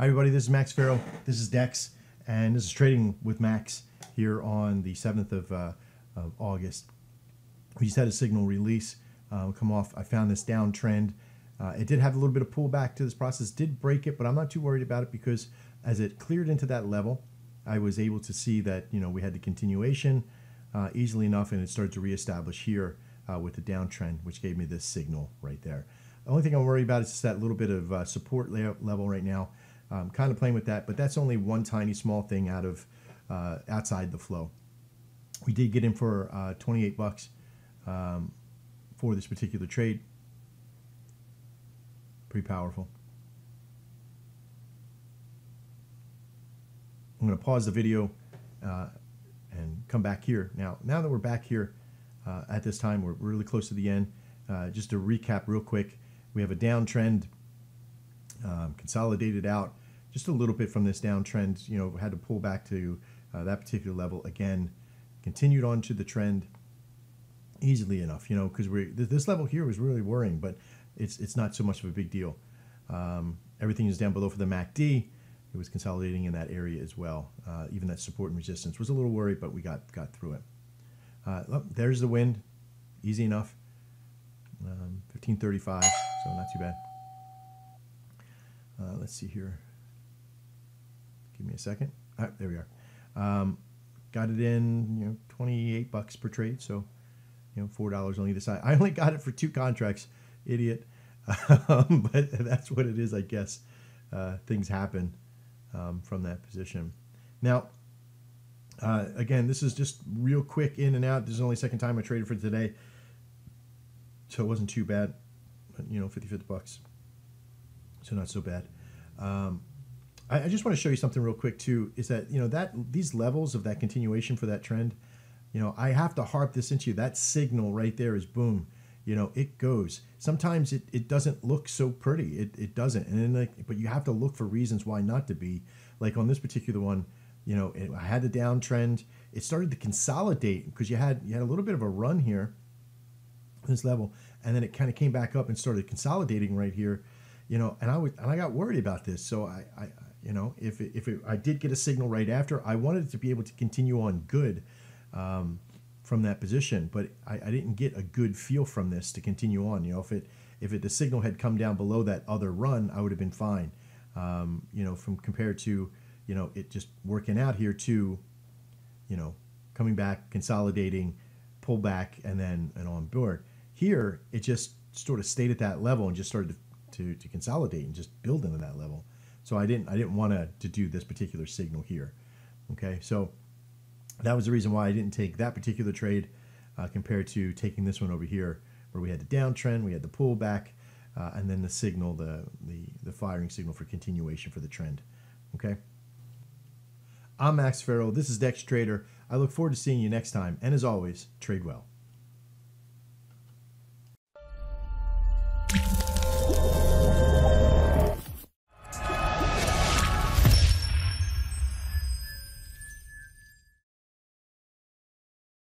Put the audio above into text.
Hi, everybody. This is Maxx Farrow. This is Dex, and this is Trading with Maxx here on the 7th of, uh, of August. We just had a signal release uh, come off. I found this downtrend. Uh, it did have a little bit of pullback to this process, did break it, but I'm not too worried about it because as it cleared into that level, I was able to see that you know we had the continuation uh, easily enough, and it started to reestablish here uh, with the downtrend, which gave me this signal right there. The only thing I'm worried about is just that little bit of uh, support level right now. I'm kind of playing with that, but that's only one tiny small thing out of uh, outside the flow. We did get in for uh, 28 bucks um, for this particular trade. Pretty powerful. I'm going to pause the video uh, and come back here. Now, now that we're back here uh, at this time, we're really close to the end. Uh, just to recap real quick, we have a downtrend um, consolidated out just a little bit from this downtrend. You know, had to pull back to uh, that particular level again. Continued on to the trend easily enough. You know, because we this level here was really worrying, but it's it's not so much of a big deal. Um, everything is down below for the MACD. It was consolidating in that area as well. Uh, even that support and resistance was a little worried, but we got got through it. Uh, oh, there's the wind, easy enough. Um, 1535, so not too bad. Uh, let's see here. Give me a second. There we are. Um, got it in, you know, 28 bucks per trade. So, you know, $4 on either side. I only got it for two contracts, idiot. Um, but that's what it is, I guess. Uh, things happen um, from that position. Now, uh, again, this is just real quick in and out. This is only second time I traded for today. So it wasn't too bad. You know, 50, 50 bucks. So not so bad. Um, I, I just want to show you something real quick too. Is that you know that these levels of that continuation for that trend, you know, I have to harp this into you. That signal right there is boom. You know, it goes. Sometimes it, it doesn't look so pretty. It, it doesn't. And then like, but you have to look for reasons why not to be. Like on this particular one, you know, it, I had the downtrend. It started to consolidate because you had you had a little bit of a run here, this level, and then it kind of came back up and started consolidating right here, you know. And I was and I got worried about this, so I, I you know, if it, if it, I did get a signal right after, I wanted to be able to continue on good um, from that position, but I, I, didn't get a good feel from this to continue on. You know, if it if it the signal had come down below that other run, I would have been fine. Um, you know, from compared to you know it just working out here to, you know, coming back, consolidating, pull back, and then and on board. Here, it just sort of stayed at that level and just started to, to, to consolidate and just build into that level. So I didn't I didn't want to, to do this particular signal here. Okay, so that was the reason why I didn't take that particular trade uh, compared to taking this one over here where we had the downtrend, we had the pullback, uh, and then the signal, the, the, the firing signal for continuation for the trend. Okay. I'm Maxx Farrow. This is Dex Trader. I look forward to seeing you next time. And as always, trade well.